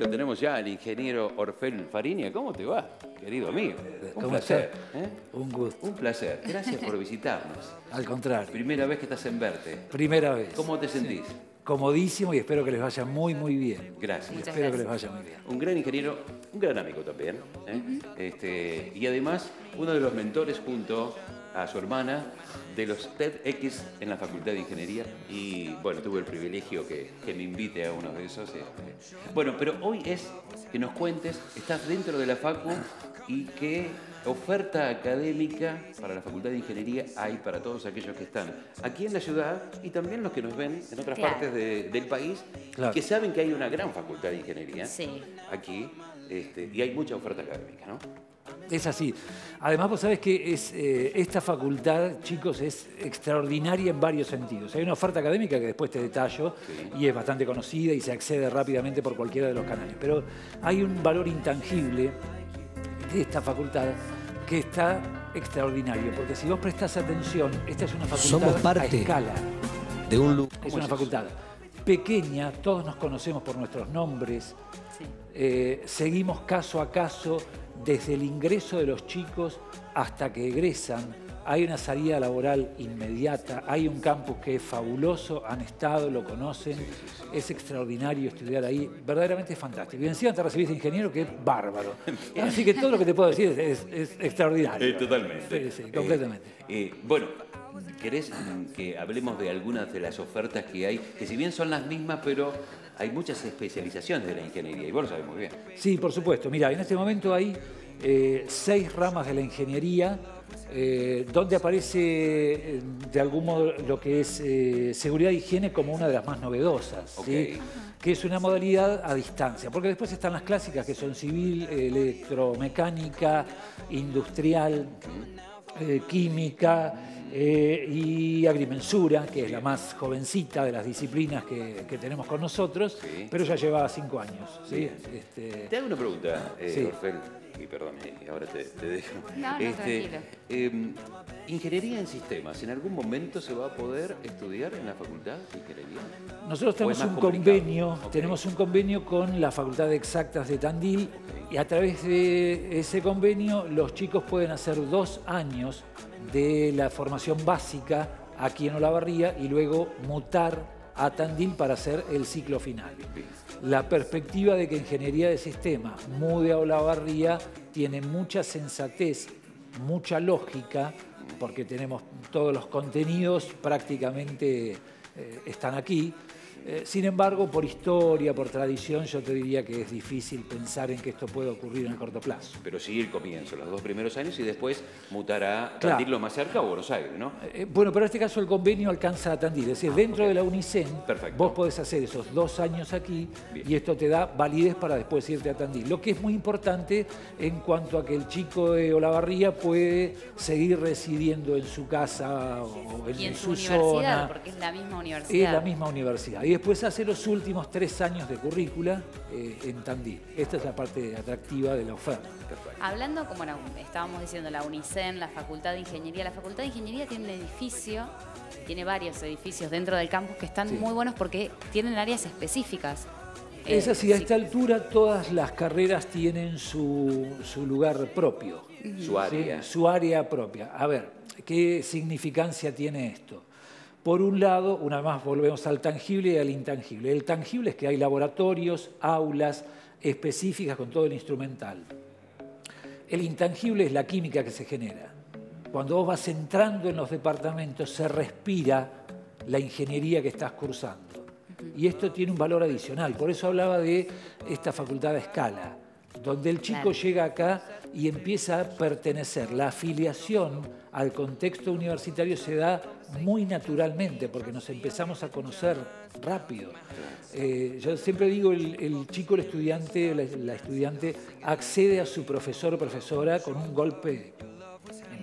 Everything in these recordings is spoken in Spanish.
lo tenemos ya al ingeniero Orfel Fariña. ¿Cómo te va, querido amigo? Un ¿Cómo placer. ¿eh? Un gusto. Un placer. Gracias por visitarnos. Al contrario. Primera vez que estás en Verte. Primera vez. ¿Cómo te sentís? Comodísimo y espero que les vaya muy, muy bien. Gracias. Muchas espero que les vaya muy bien. Un gran ingeniero, un gran amigo también. ¿eh? este, y además, uno de los mentores junto a su hermana de los TEDx en la Facultad de Ingeniería. Y bueno, tuve el privilegio que, que me invite a uno de esos. este. Bueno, pero hoy es que nos cuentes, estás dentro de la Facu y qué oferta académica para la Facultad de Ingeniería hay para todos aquellos que están aquí en la ciudad y también los que nos ven en otras Claro. partes de- del país Claro. que saben que hay una gran Facultad de Ingeniería Sí. aquí este, y hay mucha oferta académica, ¿no? Es así. Además, vos sabés que es, eh, esta facultad, chicos, es extraordinaria en varios sentidos. Hay una oferta académica que después te detallo y es bastante conocida y se accede rápidamente por cualquiera de los canales. Pero hay un valor intangible de esta facultad que está extraordinario, porque si vos prestás atención, esta es una facultad Somos a escala. de un lugar. Es una facultad pequeña, todos nos conocemos por nuestros nombres, Sí. eh, seguimos caso a caso desde el ingreso de los chicos hasta que egresan. Hay una salida laboral inmediata, hay un campus que es fabuloso, han estado, lo conocen, es extraordinario estudiar ahí, verdaderamente es fantástico. Y encima te recibís de ingeniero que es bárbaro. Así que todo lo que te puedo decir es, es- es extraordinario. Eh, totalmente. Sí, sí, completamente. Eh, eh, bueno, ¿querés que hablemos de algunas de las ofertas que hay? Que si bien son las mismas, pero hay muchas especializaciones de la ingeniería y vos lo sabés muy bien. Sí, por supuesto. Mira, en este momento hay eh, seis ramas de la ingeniería eh, donde aparece eh, de algún modo lo que es eh, seguridad e higiene como una de las más novedosas, ¿sí? Que es una modalidad a distancia, porque después están las clásicas que son civil, electromecánica, industrial, química eh, y agrimensura, que es la más jovencita de las disciplinas que, que tenemos con nosotros, Sí. pero ya lleva cinco años. Este, Te hago una pregunta, eh, Sí. Orfel, y perdón, eh, ahora te, te dejo. No, no, tranquilo. em, ingeniería en sistemas, ¿en algún momento se va a poder estudiar en la Facultad de Ingeniería? Nosotros ¿O tenemos un convenio, tenemos un convenio con la Facultad de Exactas de Tandil y a través de ese convenio los chicos pueden hacer dos años de la formación básica aquí en Olavarría y luego mutar a Tandil para hacer el ciclo final. La perspectiva de que Ingeniería de Sistemas mude a Olavarría tiene mucha sensatez, mucha lógica, porque tenemos todos los contenidos prácticamente eh, están aquí. Eh, sin embargo, por historia, por tradición, yo te diría que es difícil pensar en que esto pueda ocurrir en el corto plazo. Pero sí el comienzo, los dos primeros años y después mutará Claro. Tandil lo más cerca o Buenos Aires, ¿no? Eh, bueno, pero en este caso el convenio alcanza a Tandil. Es decir, dentro de la UNICEN, Perfecto. vos podés hacer esos dos años aquí Bien. y esto te da validez para después irte a Tandil. Lo que es muy importante en cuanto a que el chico de Olavarría puede seguir residiendo en su casa o en, Y en su, su universidad, zona. porque es la misma Es universidad. la misma universidad. Y después hace los últimos tres años de currícula eh, en Tandil. Esta es la parte atractiva de la oferta. Hablando, como la- estábamos diciendo, la UNICEN, la Facultad de Ingeniería. La Facultad de Ingeniería tiene un edificio, tiene varios edificios dentro del campus que están Sí. muy buenos porque tienen áreas específicas. Es Eh, así, a sí. esta altura todas las carreras tienen su, su lugar propio. Su área. ¿sí? Su área propia. A ver, ¿qué significancia tiene esto? Por un lado, una más volvemos al tangible y al intangible. El tangible es que hay laboratorios, aulas específicas con todo el instrumental. El intangible es la química que se genera. Cuando vos vas entrando en los departamentos, se respira la ingeniería que estás cursando. Y esto tiene un valor adicional. Por eso hablaba de esta facultad de escala, donde el chico Claro. llega acá y empieza a pertenecer. La afiliación al contexto universitario se da muy naturalmente, porque nos empezamos a conocer rápido. Eh, yo siempre digo, el, el chico, el estudiante, la, la estudiante accede a su profesor o profesora con un golpe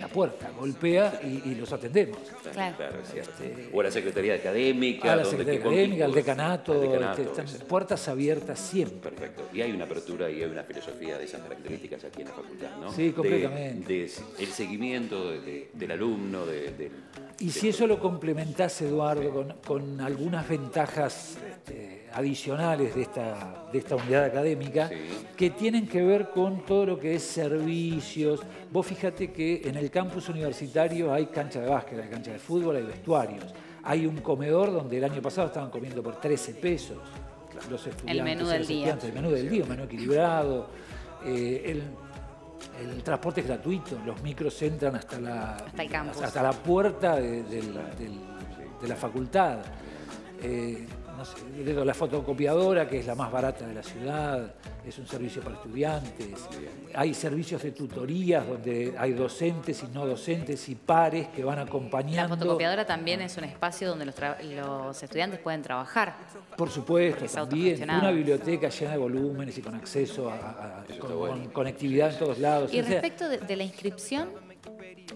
la puerta, golpea y, y los atendemos. Claro. es cierto. O a la Secretaría Académica. A la Secretaría Académica, al decanato, al decanato, este, están puertas abiertas siempre. Perfecto. Y hay una apertura y hay una filosofía de esas características aquí en la facultad, ¿no? Sí, completamente. De, el seguimiento de- de- del alumno, de, de- Y si eso lo complementás, Eduardo, con, con algunas ventajas este, adicionales de esta, de esta unidad académica Sí. que tienen que ver con todo lo que es servicios. Vos fíjate que en el campus universitario hay cancha de básquet, hay cancha de fútbol, hay vestuarios. Hay un comedor donde el año pasado estaban comiendo por 13 pesos los estudiantes. menú y del los día. estudiantes, El menú del día, un menú equilibrado. Eh, el, el transporte es gratuito, los micros entran hasta la, Hasta el campus. hasta la puerta de la facultad. Eh, no sé, digo, la fotocopiadora, que es la más barata de la ciudad, es un servicio para estudiantes. Hay servicios de tutorías donde hay docentes y no docentes y pares que van La acompañando. fotocopiadora también es un espacio donde los, tra- los estudiantes pueden trabajar. Por supuesto, también una biblioteca llena de volúmenes y con acceso a, a- a- Eso con, está bueno. con conectividad en todos lados. Y O sea, respecto de, de la inscripción,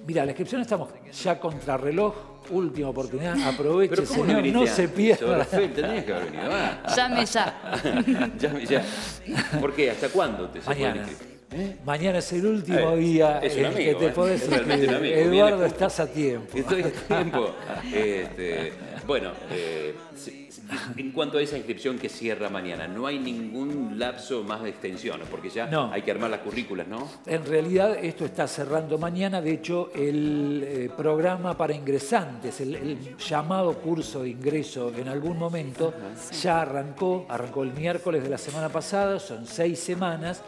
Mira, la inscripción estamos ya contra reloj, última oportunidad, aproveche, Pero ¿cómo señor, no antes? se pierda. Tendrías que haber venido más. llame ya. ya, ya. ¿Por qué? ¿Hasta cuándo te se Mañana. inscribir? ¿Eh? Mañana es el último Eh, día es un en amigo, que te eh, podés es amigo, Eduardo, estás a tiempo. Estoy a tiempo. Este, bueno, eh, si- en cuanto a esa inscripción que cierra mañana, no hay ningún lapso más de extensión, porque ya No. hay que armar las currículas, ¿no? En realidad esto está cerrando mañana, de hecho el eh, programa para ingresantes, el, el llamado curso de ingreso en algún momento ya arrancó, arrancó el miércoles de la semana pasada, son seis semanas,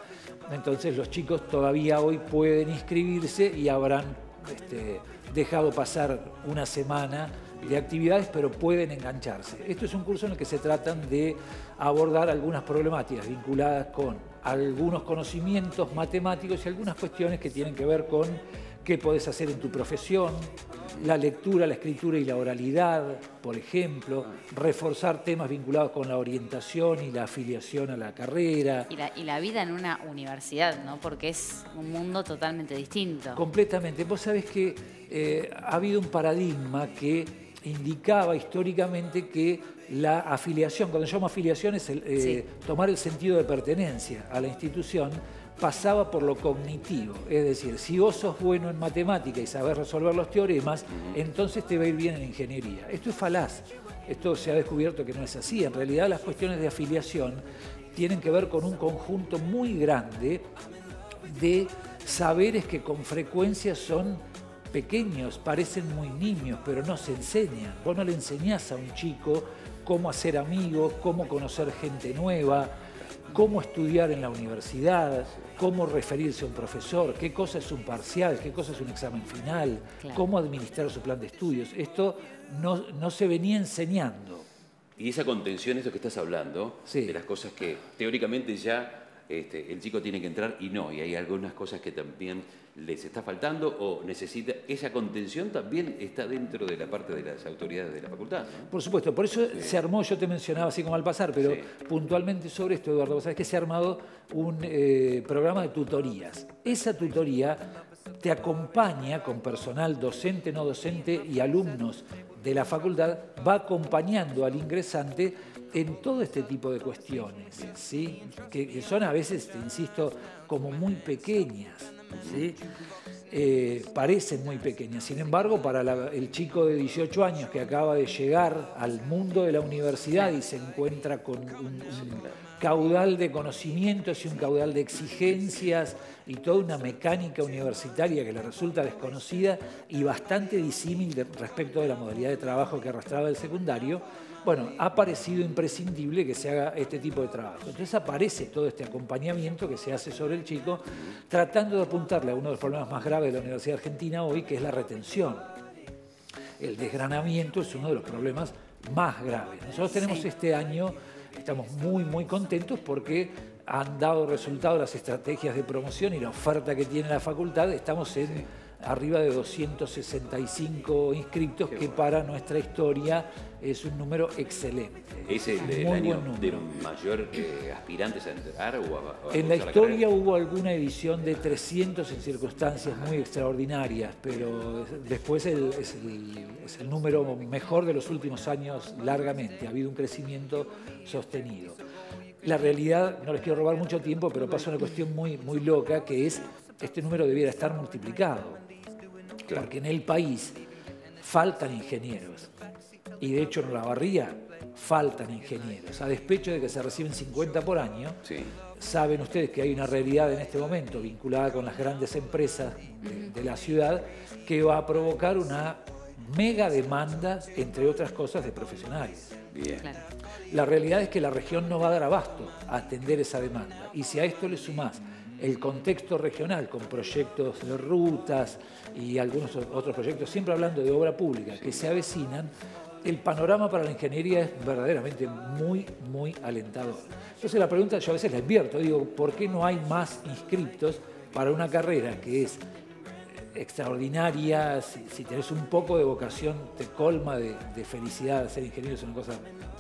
entonces los chicos todavía hoy pueden inscribirse y habrán este, dejado pasar una semana de actividades, pero pueden engancharse. Esto es un curso en el que se tratan de abordar algunas problemáticas vinculadas con algunos conocimientos matemáticos y algunas cuestiones que tienen que ver con qué podés hacer en tu profesión, la lectura, la escritura y la oralidad, por ejemplo, reforzar temas vinculados con la orientación y la afiliación a la carrera. Y la, y la vida en una universidad, ¿no? Porque es un mundo totalmente distinto. Completamente. Vos sabés que eh, ha habido un paradigma que indicaba históricamente que la afiliación, cuando yo llamo afiliación es el, eh, Sí. tomar el sentido de pertenencia a la institución, pasaba por lo cognitivo. Es decir, si vos sos bueno en matemática y sabés resolver los teoremas, entonces te va a ir bien en ingeniería. Esto es falaz. Esto se ha descubierto que no es así. En realidad las cuestiones de afiliación tienen que ver con un conjunto muy grande de saberes que con frecuencia son pequeños, parecen muy niños, pero no se enseñan. Vos no le enseñás a un chico cómo hacer amigos, cómo conocer gente nueva, cómo estudiar en la universidad, cómo referirse a un profesor, qué cosa es un parcial, qué cosa es un examen final, Claro. cómo administrar su plan de estudios. Esto no, no se venía enseñando. Y esa contención, eso que estás hablando, Sí. de las cosas que teóricamente ya este, el chico tiene que entrar y no, y hay algunas cosas que también les está faltando o necesita, esa contención también está dentro de la parte de las autoridades de la facultad. ¿no? Por supuesto, por eso se armó, yo te mencionaba así como al pasar, pero Sí. puntualmente sobre esto, Eduardo, vos sabés que se ha armado un eh, programa de tutorías. Esa tutoría te acompaña con personal docente, no docente y alumnos de la facultad, va acompañando al ingresante en todo este tipo de cuestiones, ¿sí? que, son a veces, te insisto, como muy pequeñas. ¿sí? Eh, parecen muy pequeñas. Sin embargo, para la- el chico de 18 años que acaba de llegar al mundo de la universidad y se encuentra con un, un caudal de conocimientos y un caudal de exigencias y toda una mecánica universitaria que le resulta desconocida y bastante disímil de- respecto de la modalidad de trabajo que arrastraba el secundario, bueno, ha parecido imprescindible que se haga este tipo de trabajo. Entonces aparece todo este acompañamiento que se hace sobre el chico, tratando de apuntarle a uno de los problemas más graves de la Universidad Argentina hoy, que es la retención. El desgranamiento es uno de los problemas más graves. Nosotros tenemos Sí. este año, estamos muy, muy contentos porque han dado resultado las estrategias de promoción y la oferta que tiene la facultad. Estamos en arriba de 265 inscriptos, que para nuestra historia es un número excelente. ¿Es el, el año de mayor eh, aspirantes a entrar o a, a En la historia hubo alguna edición de 300 en circunstancias muy extraordinarias, pero después el- es, el, es el número mejor de los últimos años largamente. Ha habido un crecimiento sostenido. La realidad, no les quiero robar mucho tiempo, pero pasa una cuestión muy, muy loca, que es este número debiera estar multiplicado. Porque en el país faltan ingenieros. Y de hecho en la barría faltan ingenieros. A despecho de que se reciben 50 por año, Sí. saben ustedes que hay una realidad en este momento vinculada con las grandes empresas de, de la ciudad que va a provocar una mega demanda, entre otras cosas, de profesionales. Bien. Claro. La realidad es que la región no va a dar abasto a atender esa demanda. Y si a esto le sumás el contexto regional con proyectos de rutas y algunos otros proyectos, siempre hablando de obra pública, que se avecinan, el panorama para la ingeniería es verdaderamente muy, muy alentador. Entonces la pregunta yo a veces la invierto, digo, ¿por qué no hay más inscriptos para una carrera que es extraordinaria, si, si tenés un poco de vocación, te colma de, de felicidad ser ingeniero, es una cosa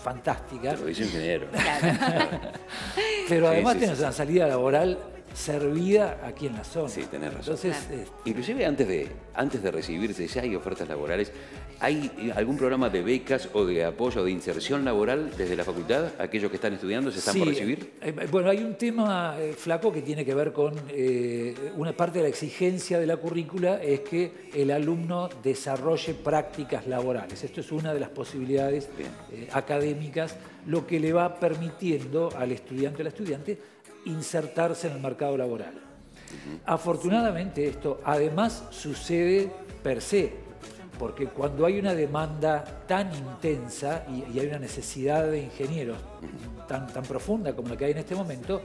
fantástica, Lo dice ingeniero. pero Sí, además sí, tenés sí, una salida laboral servida aquí en la zona. Sí, tenés razón. Entonces, Claro. eh, Inclusive antes de, antes de recibirse ya hay ofertas laborales. ¿Hay algún programa de becas o de apoyo o de inserción laboral desde la facultad? ¿Aquellos que están estudiando se están por recibir? eh, bueno, hay un tema eh, flaco que tiene que ver con eh, una parte de la exigencia de la currícula es que el alumno desarrolle prácticas laborales. Esto es una de las posibilidades eh, académicas, lo que le va permitiendo al estudiante o la estudiante insertarse en el mercado laboral. Afortunadamente esto además sucede per se, porque cuando hay una demanda tan intensa y, y hay una necesidad de ingenieros tan, tan profunda como la que hay en este momento,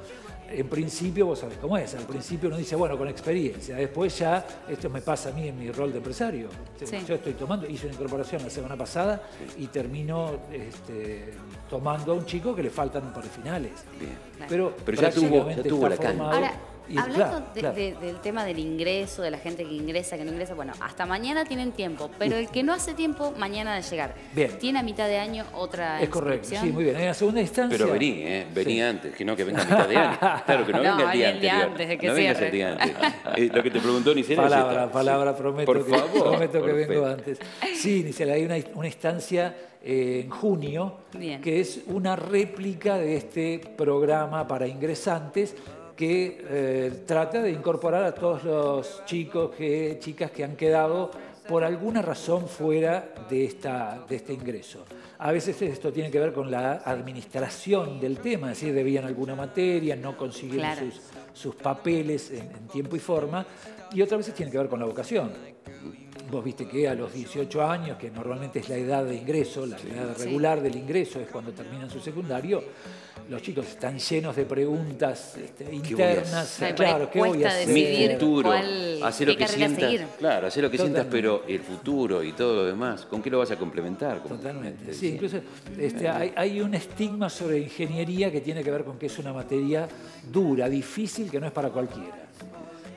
en principio vos sabés cómo es, al principio uno dice, bueno, con experiencia, después ya, esto me pasa a mí en mi rol de empresario, Sí. yo estoy tomando, hice una incorporación la semana pasada y termino este, tomando a un chico que le faltan un par de finales. Bien. Pero, Pero ya tuvo- ya tuvo la cancha. formado Ahora, y- hablando claro, de- claro. de- del tema del ingreso, de la gente que ingresa, que no ingresa, bueno, hasta mañana tienen tiempo, pero el que no hace tiempo, mañana de llegar. Bien. Tiene a mitad de año otra Es correcto, sí, muy bien. En la segunda instancia. Pero vení, ¿eh? Vení Sí. antes, que no que venga a mitad de año. Claro, que no, No, venga el día el día anterior. antes de que no vengas el día antes. Eh, lo que te preguntó Nicela es Palabra, esta. palabra, Sí. prometo, Por que, favor, prometo que vengo antes. Sí, Nicela, hay una, una instancia eh, en junio Bien. que es una réplica de este programa para ingresantes que eh, trata de incorporar a todos los chicos, que, chicas que han quedado por alguna razón fuera de, esta, de este ingreso. A veces esto tiene que ver con la administración del tema, es decir, debían alguna materia, no consiguieron Claro. sus, sus papeles en, en tiempo y forma, y otras veces tiene que ver con la vocación. Vos viste que a los 18 años, que normalmente es la edad de ingreso, la edad regular del ingreso es cuando terminan su secundario, los chicos están llenos de preguntas este, voy a internas. hacer? Claro, ¿qué voy a Cuesta hacer? Mi decidir futuro. cuál- Hacer qué lo que sientas. seguir. Claro, hacer lo que sientas, pero el futuro y todo lo demás, ¿con qué lo vas a complementar? Totalmente. te Sí, incluso este, hay, hay un estigma sobre ingeniería que tiene que ver con que es una materia dura, difícil, que no es para cualquiera.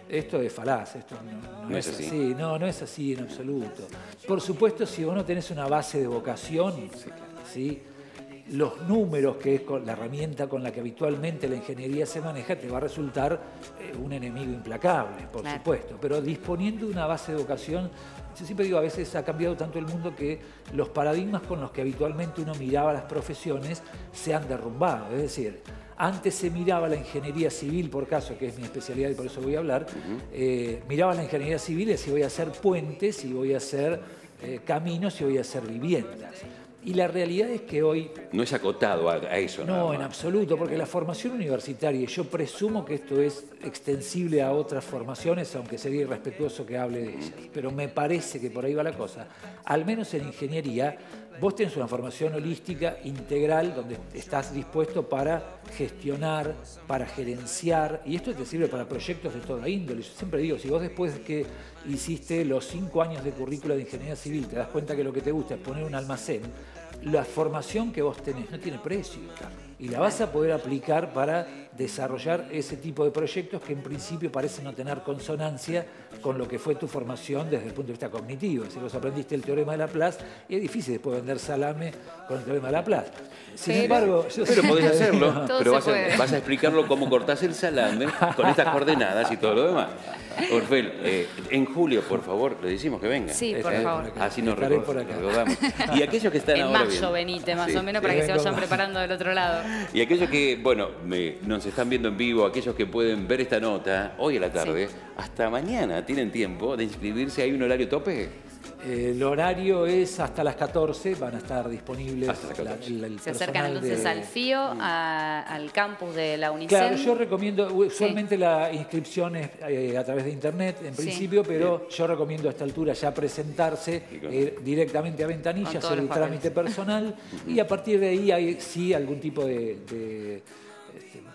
Esto es falaz, esto no, no No es es así. así. no, no es así en absoluto. Por supuesto, si vos no tenés una base de vocación, ¿sí? Los números, que es la herramienta con la que habitualmente la ingeniería se maneja, te va a resultar eh, un enemigo implacable, por Claro. supuesto. Pero disponiendo de una base de vocación, yo siempre digo, a veces ha cambiado tanto el mundo que los paradigmas con los que habitualmente uno miraba las profesiones se han derrumbado. Es decir, antes se miraba la ingeniería civil, por caso, que es mi especialidad y por eso voy a hablar, eh, miraba la ingeniería civil y decía voy a hacer puentes y voy a hacer eh, caminos y voy a hacer viviendas. Y la realidad es que hoy No es acotado a, a eso, nada no, en más. absoluto, porque la formación universitaria, yo presumo que esto es extensible a otras formaciones, aunque sería irrespetuoso que hable de ellas, pero me parece que por ahí va la cosa. Al menos en ingeniería, vos tenés una formación holística integral donde estás dispuesto para gestionar, para gerenciar, y esto te sirve para proyectos de toda índole. Yo siempre digo, si vos después que hiciste los cinco años de currícula de ingeniería civil te das cuenta que lo que te gusta es poner un almacén, la formación que vos tenés no tiene precio y la vas a poder aplicar para desarrollar ese tipo de proyectos que en principio parecen no tener consonancia con lo que fue tu formación desde el punto de vista cognitivo. Si vos aprendiste el teorema de Laplace, y es difícil después vender salame con el teorema de Laplace. Sin Pero- embargo, yo Pero podés hacerlo, pero vas a, vas a explicarlo cómo cortás el salame con estas coordenadas y todo lo demás. Orfel, eh, en julio, por favor, le decimos que venga. Sí, por Eh, favor. Así nos recordamos. Y aquellos que están En ahora mayo viendo- venite, más Sí. o menos, para que se vayan preparando del otro lado. Y aquellos que, bueno, me- nos están viendo en vivo, aquellos que pueden ver esta nota hoy a la tarde, hasta mañana tienen tiempo de inscribirse. ¿Hay un horario tope? El horario es hasta las 14, van a estar disponibles. Hasta las 14. la- el- el Se acercan entonces de- al FIO, a- al campus de la UNICEF. Claro, yo recomiendo, usualmente la inscripción es eh, a través de internet en Sí. principio, pero yo recomiendo a esta altura ya presentarse eh, directamente a Ventanilla, hacer el trámite personal y a partir de ahí hay sí algún tipo de, de,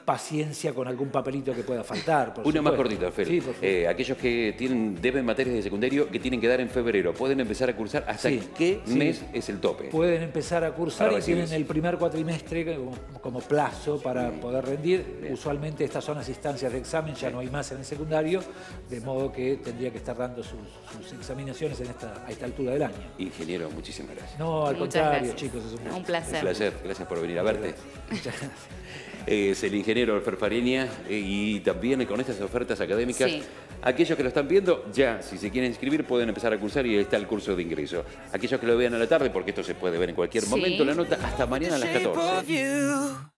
paciencia con algún papelito que pueda faltar. por Una más cortita, Fer. Sí. Eh, aquellos que tienen, deben materias de secundario que tienen que dar en febrero, ¿pueden empezar a cursar hasta Sí, qué sí. mes es el tope? Pueden empezar a cursar Para y tienen el primer cuatrimestre como, como plazo para poder rendir. Usualmente estas son las instancias de examen, ya no hay más en el secundario, de modo que tendría que estar dando sus, sus examinaciones en esta, a esta altura del año. Ingeniero, muchísimas gracias. No, al Muchas contrario, gracias. chicos, es un Un Un placer. placer, gracias por venir a verte. Muchas gracias. Es el ingeniero Fer Fariña eh, y también con estas ofertas académicas, Sí. aquellos que lo están viendo, ya, si se quieren inscribir, pueden empezar a cursar y ahí está el curso de ingreso. Aquellos que lo vean a la tarde, porque esto se puede ver en cualquier Sí. momento, la nota hasta mañana a las shape 14. of you.